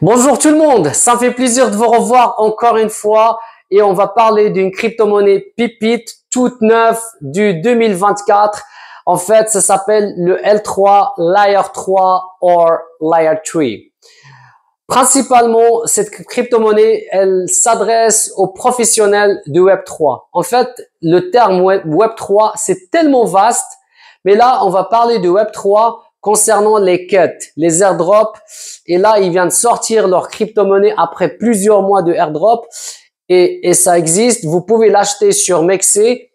Bonjour tout le monde, ça fait plaisir de vous revoir encore une fois et on va parler d'une crypto-monnaie pipite toute neuve du 2024. En fait, ça s'appelle le L3 Layer 3 or Layer 3. Principalement, cette crypto-monnaie, elle s'adresse aux professionnels du Web3. En fait, le terme Web3, c'est tellement vaste, mais là, on va parler du Web3 concernant les quêtes, les airdrops. Et là, ils viennent de sortir leur crypto-monnaie après plusieurs mois de airdrop. Et, et ça existe. Vous pouvez l'acheter sur Mexé.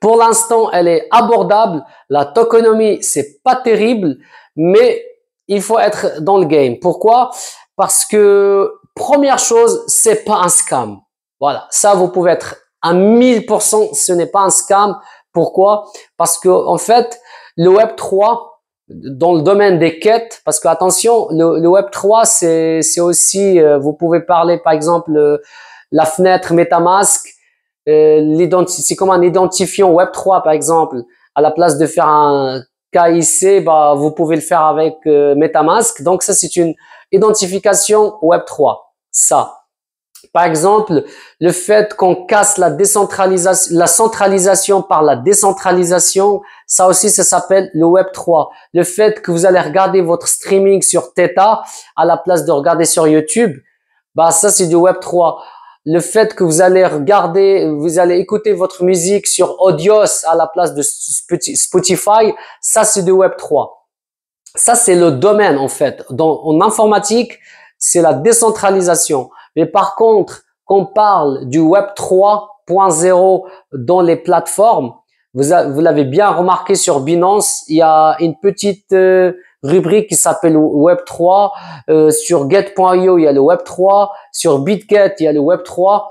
Pour l'instant, elle est abordable. La tokenomie, c'est pas terrible, mais il faut être dans le game. Pourquoi? Parce que première chose, c'est pas un scam. Voilà. Ça, vous pouvez être à 1000%, ce n'est pas un scam. Pourquoi? Parce que, en fait, le Web 3, dans le domaine des quêtes, parce que attention, le, Web 3, c'est c'est aussi, euh, vous pouvez parler par exemple euh, la fenêtre MetaMask, euh, c'est comme un identifiant Web 3 par exemple, à la place de faire un KIC, bah vous pouvez le faire avec euh, MetaMask. Donc ça c'est une identification Web 3. Ça. Par exemple, le fait qu'on casse la la centralisation par la décentralisation, ça aussi, ça s'appelle le Web 3. Le fait que vous allez regarder votre streaming sur Theta à la place de regarder sur YouTube, bah ça c'est du Web 3. Le fait que vous allez regarder, vous allez écouter votre musique sur Audios à la place de Spotify, ça c'est du Web 3. Ça c'est le domaine en fait. Dans, en informatique, c'est la décentralisation. Mais par contre, qu'on parle du Web 3.0 dans les plateformes, vous, l'avez bien remarqué sur Binance, il y a une petite euh, rubrique qui s'appelle Web 3. Euh, sur Get.io, il y a le Web 3. Sur BitGet, il y a le Web 3.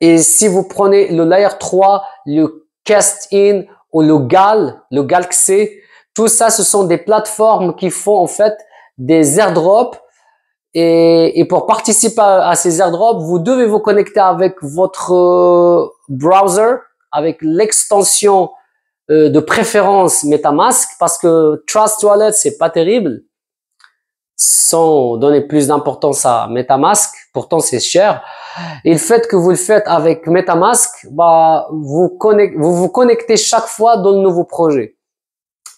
Et si vous prenez le Layer 3, le Cast-in ou le GAL, le Galaxy, tout ça, ce sont des plateformes qui font en fait des airdrops et, et, pour participer à, ces airdrops, vous devez vous connecter avec votre euh, browser, avec l'extension euh, de préférence MetaMask, parce que Trust Wallet, c'est pas terrible. Sans donner plus d'importance à MetaMask, pourtant c'est cher. Et le fait que vous le faites avec MetaMask, bah, vous, connectez, vous vous connectez chaque fois dans le nouveau projet.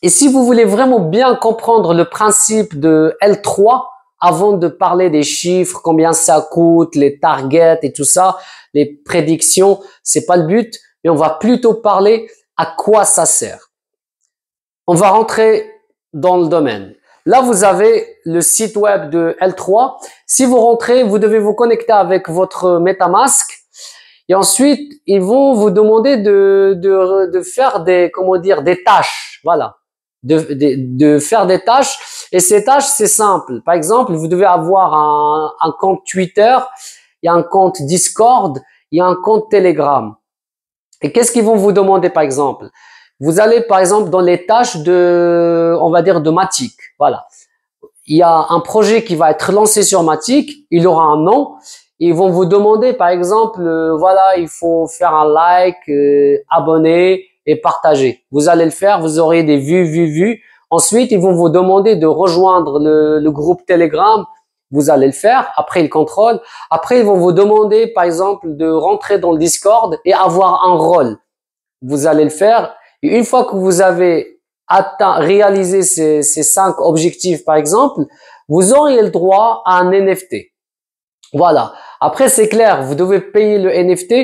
Et si vous voulez vraiment bien comprendre le principe de L3, avant de parler des chiffres, combien ça coûte, les targets et tout ça, les prédictions, c'est pas le but, mais on va plutôt parler à quoi ça sert. On va rentrer dans le domaine. Là, vous avez le site web de L3. Si vous rentrez, vous devez vous connecter avec votre MetaMask. Et ensuite, ils vont vous demander de, de, de faire des, comment dire, des tâches. Voilà de, de, faire des tâches. Et ces tâches, c'est simple. Par exemple, vous devez avoir un, compte Twitter, il y a un compte Discord, il y a un compte Telegram. Et qu'est-ce qu'ils vont vous demander, par exemple? Vous allez, par exemple, dans les tâches de, on va dire, de Matic. Voilà. Il y a un projet qui va être lancé sur Matic, il aura un nom. Ils vont vous demander, par exemple, euh, voilà, il faut faire un like, euh, abonner, et partager. Vous allez le faire, vous aurez des vues, vues, vues. Ensuite, ils vont vous demander de rejoindre le, le groupe Telegram. Vous allez le faire. Après, ils contrôlent. Après, ils vont vous demander, par exemple, de rentrer dans le Discord et avoir un rôle. Vous allez le faire. Une fois que vous avez atteint, réalisé ces, ces cinq objectifs, par exemple, vous aurez le droit à un NFT. Voilà. Après, c'est clair, vous devez payer le NFT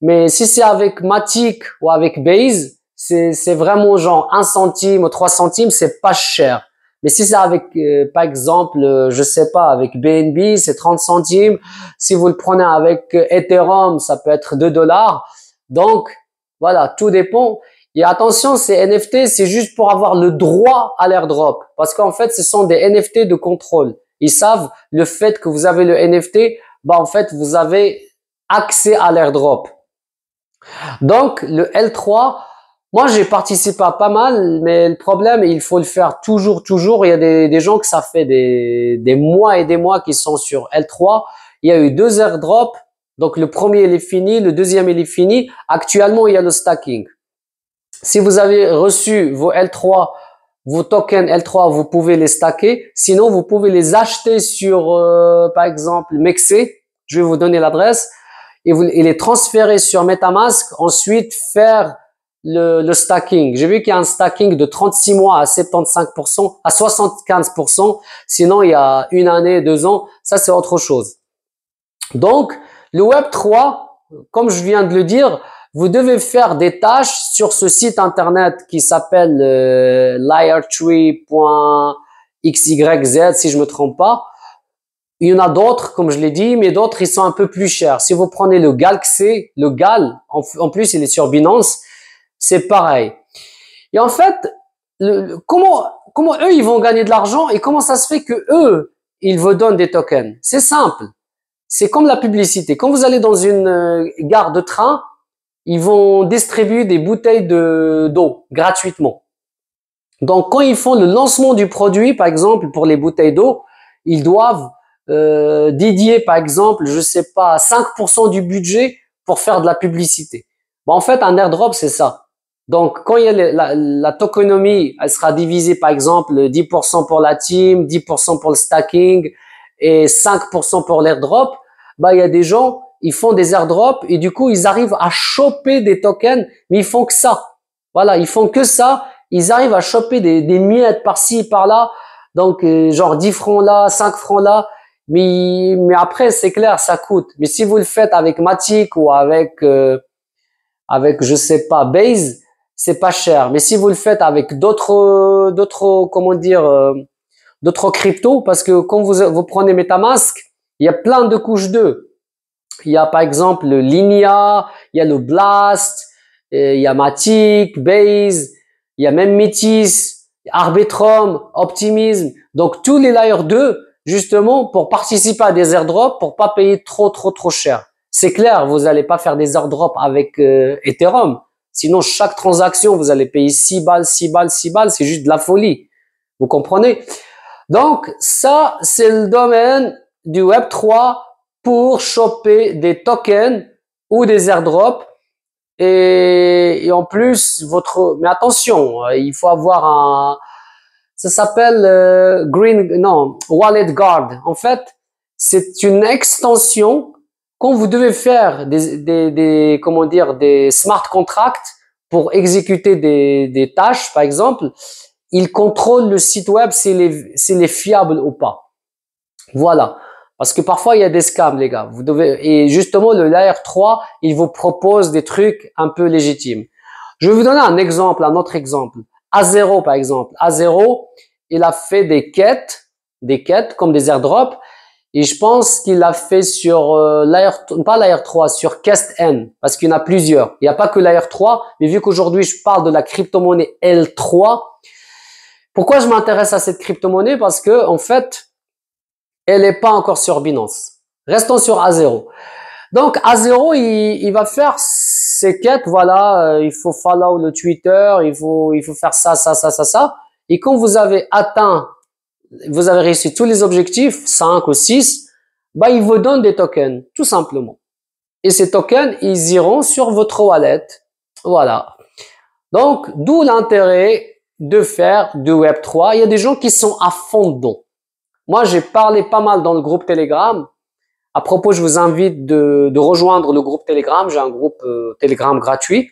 mais si c'est avec Matic ou avec Base, c'est vraiment genre 1 centime ou 3 centimes, c'est pas cher. Mais si c'est avec, euh, par exemple, euh, je sais pas, avec BNB, c'est 30 centimes. Si vous le prenez avec euh, Ethereum, ça peut être 2 dollars. Donc, voilà, tout dépend. Et attention, ces NFT, c'est juste pour avoir le droit à l'airdrop. Parce qu'en fait, ce sont des NFT de contrôle. Ils savent le fait que vous avez le NFT, bah, en fait, vous avez accès à l'airdrop. Donc, le L3, moi, j'ai participé à pas mal, mais le problème, il faut le faire toujours, toujours. Il y a des, des gens que ça fait des, des mois et des mois qui sont sur L3. Il y a eu deux airdrops. Donc, le premier, il est fini. Le deuxième, il est fini. Actuellement, il y a le stacking. Si vous avez reçu vos L3 vos tokens L3, vous pouvez les stacker. Sinon, vous pouvez les acheter sur, euh, par exemple, Mexé. Je vais vous donner l'adresse et, et les transférer sur MetaMask. Ensuite, faire le, le stacking. J'ai vu qu'il y a un stacking de 36 mois à 75%, à 75%. Sinon, il y a une année, deux ans. Ça, c'est autre chose. Donc, le Web 3, comme je viens de le dire, vous devez faire des tâches sur ce site internet qui s'appelle euh, liartree.xyz si je me trompe pas. Il y en a d'autres, comme je l'ai dit, mais d'autres, ils sont un peu plus chers. Si vous prenez le Galaxy, le GAL, en, plus, il est sur Binance, c'est pareil. Et en fait, le, comment, comment eux, ils vont gagner de l'argent et comment ça se fait que eux, ils vous donnent des tokens? C'est simple. C'est comme la publicité. Quand vous allez dans une euh, gare de train, ils vont distribuer des bouteilles de d'eau gratuitement. Donc, quand ils font le lancement du produit, par exemple, pour les bouteilles d'eau, ils doivent euh, dédier, par exemple, je sais pas, 5% du budget pour faire de la publicité. En fait, un airdrop, c'est ça. Donc, quand il y a la, la, tokenomie, elle sera divisée, par exemple, 10% pour la team, 10% pour le stacking et 5% pour l'airdrop. Bah, il y a des gens ils font des airdrops et du coup, ils arrivent à choper des tokens, mais ils font que ça. Voilà, ils font que ça. Ils arrivent à choper des, des miettes par-ci, par-là. Donc, euh, genre 10 francs là, 5 francs là. Mais, mais après, c'est clair, ça coûte. Mais si vous le faites avec Matic ou avec, euh, avec, je sais pas, Base, c'est pas cher. Mais si vous le faites avec d'autres, d'autres, comment dire, euh, d'autres cryptos, parce que quand vous, vous prenez MetaMask, il y a plein de couches d'eux. Il y a par exemple le Linia, il y a le Blast, il y a Matic, Base, il y a même Metis, Arbitrum, Optimism. Donc tous les layers 2, justement, pour participer à des airdrops, pour pas payer trop trop trop cher. C'est clair, vous n'allez pas faire des airdrops avec euh, Ethereum. Sinon, chaque transaction, vous allez payer 6 balles, 6 balles, 6 balles. C'est juste de la folie. Vous comprenez? Donc, ça, c'est le domaine du Web 3 pour choper des tokens ou des airdrops. Et, en plus, votre, mais attention, il faut avoir un, ça s'appelle euh, Green, non, Wallet Guard. En fait, c'est une extension quand vous devez faire des, des, des, comment dire, des smart contracts pour exécuter des, des tâches, par exemple, il contrôle le site web s'il est, est fiable ou pas. Voilà. Parce que parfois, il y a des scams, les gars. Vous devez, et justement, le Layer 3, il vous propose des trucs un peu légitimes. Je vais vous donner un exemple, un autre exemple. A0, par exemple. A0, il a fait des quêtes, des quêtes comme des airdrops. Et je pense qu'il a fait sur euh, Layer, pas Layer 3, sur Cast N, parce qu'il y en a plusieurs. Il n'y a pas que Layer 3, mais vu qu'aujourd'hui je parle de la crypto-monnaie L3, pourquoi je m'intéresse à cette crypto-monnaie? Parce que en fait, elle n'est pas encore sur Binance. Restons sur A0. Donc A0, il, il va faire ses quêtes, voilà, euh, il faut follow le Twitter, il faut, il faut faire ça, ça, ça, ça, ça. Et quand vous avez atteint, vous avez réussi tous les objectifs, 5 ou 6, bah, il vous donne des tokens, tout simplement. Et ces tokens, ils iront sur votre wallet. Voilà. Donc, d'où l'intérêt de faire du Web3. Il y a des gens qui sont à fond dedans. Moi, j'ai parlé pas mal dans le groupe Telegram. À propos, je vous invite de, de rejoindre le groupe Telegram. J'ai un groupe euh, Telegram gratuit.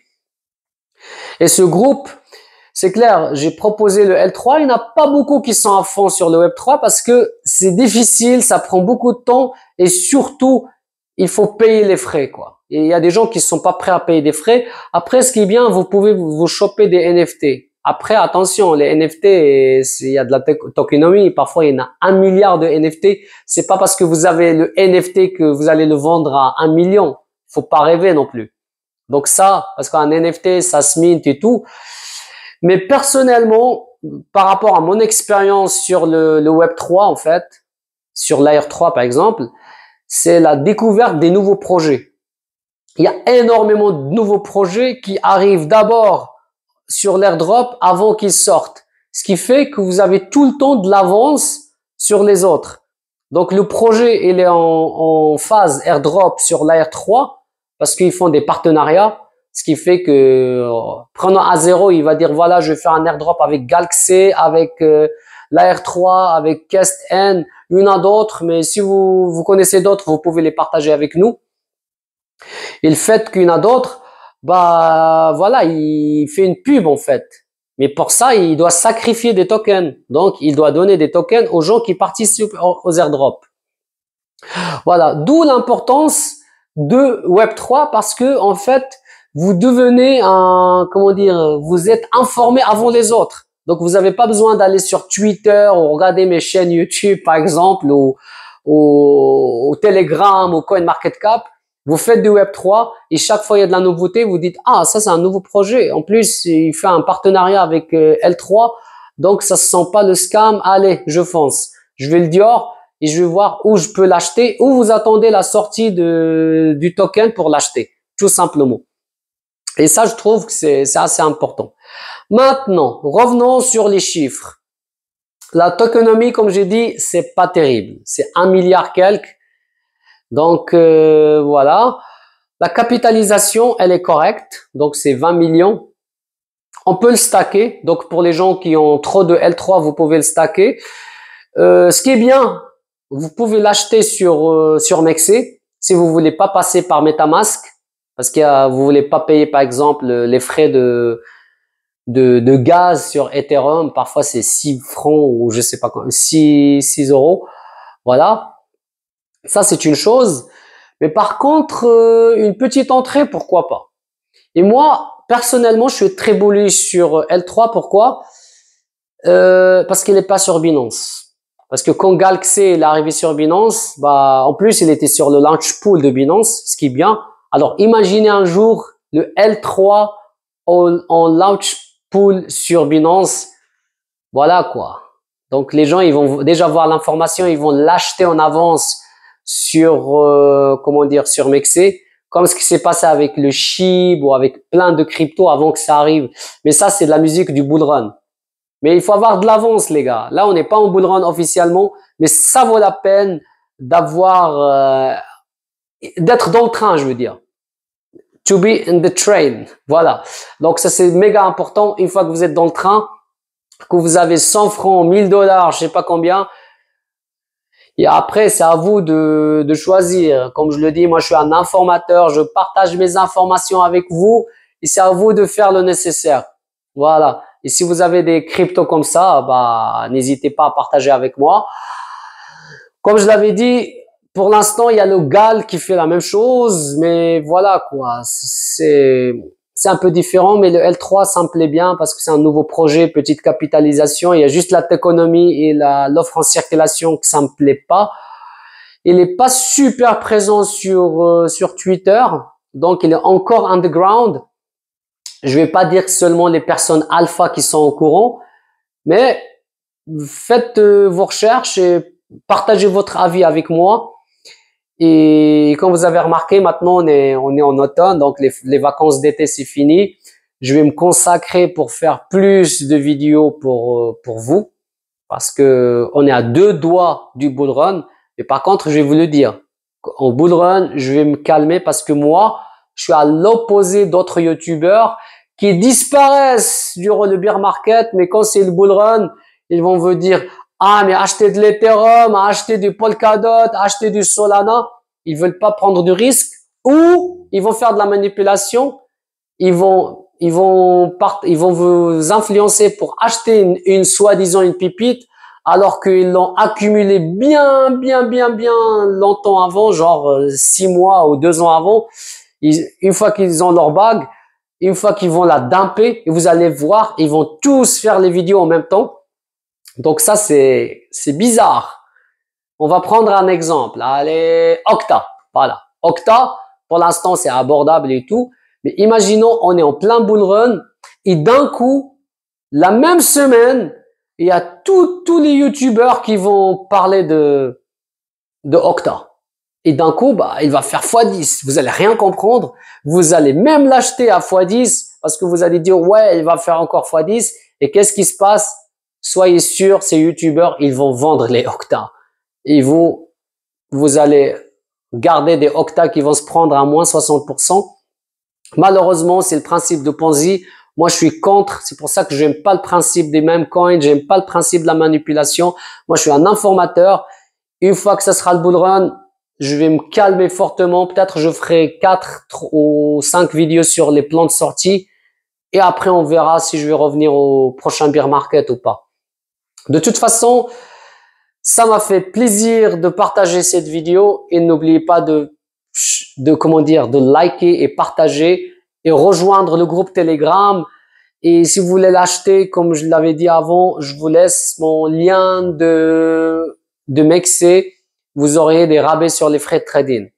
Et ce groupe, c'est clair, j'ai proposé le L3. Il n'y en a pas beaucoup qui sont à fond sur le Web3 parce que c'est difficile, ça prend beaucoup de temps et surtout, il faut payer les frais, quoi. Il y a des gens qui sont pas prêts à payer des frais. Après, ce qui est bien, vous pouvez vous choper des NFT. Après, attention, les NFT, il y a de la tokenomie. Parfois, il y en a un milliard de NFT. C'est pas parce que vous avez le NFT que vous allez le vendre à un million. Faut pas rêver non plus. Donc ça, parce qu'un NFT, ça se mint et tout. Mais personnellement, par rapport à mon expérience sur le, Web 3, en fait, sur l'Air 3 par exemple, c'est la découverte des nouveaux projets. Il y a énormément de nouveaux projets qui arrivent d'abord sur l'airdrop avant qu'il sorte. Ce qui fait que vous avez tout le temps de l'avance sur les autres. Donc le projet, il est en, phase airdrop sur l'Air 3 parce qu'ils font des partenariats. Ce qui fait que, prenant à zéro, il va dire, voilà, je vais faire un airdrop avec Galaxy, avec euh, l'AR3, avec Quest N, une à d'autres, mais si vous, vous connaissez d'autres, vous pouvez les partager avec nous. Et le fait en a d'autres, bah voilà, il fait une pub en fait. Mais pour ça, il doit sacrifier des tokens. Donc, il doit donner des tokens aux gens qui participent aux airdrops. Voilà, d'où l'importance de Web3 parce que en fait, vous devenez un, comment dire, vous êtes informé avant les autres. Donc, vous n'avez pas besoin d'aller sur Twitter ou regarder mes chaînes YouTube, par exemple, ou, ou, Telegram ou CoinMarketCap. Vous faites du Web3 et chaque fois il y a de la nouveauté, vous dites, ah, ça c'est un nouveau projet. En plus, il fait un partenariat avec euh, L3. Donc, ça se sent pas le scam. Allez, je fonce. Je vais le Dior et je vais voir où je peux l'acheter, où vous attendez la sortie de, du token pour l'acheter. Tout simplement. Et ça, je trouve que c'est assez important. Maintenant, revenons sur les chiffres. La tokenomie, comme j'ai dit, c'est pas terrible. C'est un milliard quelques. Donc, euh, voilà. La capitalisation, elle est correcte. Donc, c'est 20 millions. On peut le stacker. Donc, pour les gens qui ont trop de L3, vous pouvez le stacker. Euh, ce qui est bien, vous pouvez l'acheter sur, euh, sur Mexé si vous voulez pas passer par MetaMask. Parce que vous voulez pas payer, par exemple, les frais de, de, de gaz sur Ethereum. Parfois, c'est 6 francs ou je sais pas quoi, 6, 6 euros. Voilà. Ça, c'est une chose. Mais par contre, euh, une petite entrée, pourquoi pas? Et moi, personnellement, je suis très bullish sur L3. Pourquoi? Euh, Parce qu'il n'est pas sur Binance. Parce que quand Galaxy est arrivé sur Binance, bah en plus il était sur le launch pool de Binance, ce qui est bien. Alors, imaginez un jour le L3 en, launch pool sur Binance. Voilà quoi. Donc, les gens, ils vont déjà voir l'information, ils vont l'acheter en avance sur, euh, comment dire, sur Mexé, comme ce qui s'est passé avec le SHIB ou avec plein de cryptos avant que ça arrive. Mais ça, c'est de la musique du bull run. Mais il faut avoir de l'avance, les gars. Là, on n'est pas en bull run officiellement, mais ça vaut la peine d'avoir, euh, d'être dans le train, je veux dire. To be in the train. Voilà. Donc ça c'est méga important. Une fois que vous êtes dans le train, que vous avez 100 francs, 1000 dollars, je sais pas combien. Et après, c'est à vous de, choisir. Comme je le dis, moi je suis un informateur, je partage mes informations avec vous et c'est à vous de faire le nécessaire. Voilà. Et si vous avez des cryptos comme ça, bah, n'hésitez pas à partager avec moi. Comme je l'avais dit, pour l'instant, il y a le GAL qui fait la même chose, mais voilà quoi, c'est c'est un peu différent, mais le L3 ça me plaît bien parce que c'est un nouveau projet, petite capitalisation. Il y a juste la économie et l'offre en circulation que ça me plaît pas. Il est pas super présent sur euh, sur Twitter, donc il est encore underground. Je vais pas dire seulement les personnes alpha qui sont au courant, mais faites euh, vos recherches et partagez votre avis avec moi. Et comme vous avez remarqué, maintenant on est, on est en automne, donc les, les vacances d'été c'est fini. Je vais me consacrer pour faire plus de vidéos pour, euh, pour vous, parce que on est à deux doigts du bull run. Mais par contre, je vais vous le dire, en bull run, je vais me calmer parce que moi, je suis à l'opposé d'autres youtubeurs qui disparaissent durant le bear market, mais quand c'est le bull run, ils vont vous dire ah, mais acheter de l'Ethereum, acheter du Polkadot, acheter du Solana, ils veulent pas prendre de risque ou ils vont faire de la manipulation, ils vont, ils vont ils vont vous influencer pour acheter une, une soi-disant une pipite alors qu'ils l'ont accumulé bien, bien, bien, bien longtemps avant, genre euh, six mois ou deux ans avant. une fois qu'ils ont leur bague, une fois qu'ils vont la dumper, et vous allez voir, ils vont tous faire les vidéos en même temps donc ça, c'est bizarre. On va prendre un exemple. Allez, Octa. Voilà. Octa, pour l'instant, c'est abordable et tout. Mais imaginons, on est en plein bull run et d'un coup, la même semaine, il y a tous les youtubeurs qui vont parler de, de Octa. Et d'un coup, bah, il va faire x10. Vous allez rien comprendre. Vous allez même l'acheter à x10 parce que vous allez dire, ouais, il va faire encore x10. Et qu'est-ce qui se passe? Soyez sûr, ces youtubeurs, ils vont vendre les octas. Et vous, vous allez garder des octas qui vont se prendre à moins 60%. Malheureusement, c'est le principe de Ponzi. Moi, je suis contre. C'est pour ça que j'aime pas le principe des mêmes coins. J'aime pas le principe de la manipulation. Moi, je suis un informateur. Une fois que ça sera le bull run, je vais me calmer fortement. Peut-être je ferai 4 ou 5 vidéos sur les plans de sortie. Et après, on verra si je vais revenir au prochain bear market ou pas. De toute façon, ça m'a fait plaisir de partager cette vidéo et n'oubliez pas de, de, comment dire, de liker et partager et rejoindre le groupe Telegram. Et si vous voulez l'acheter, comme je l'avais dit avant, je vous laisse mon lien de, de Mexé. Vous aurez des rabais sur les frais de trading.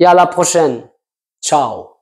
Et à la prochaine. Ciao.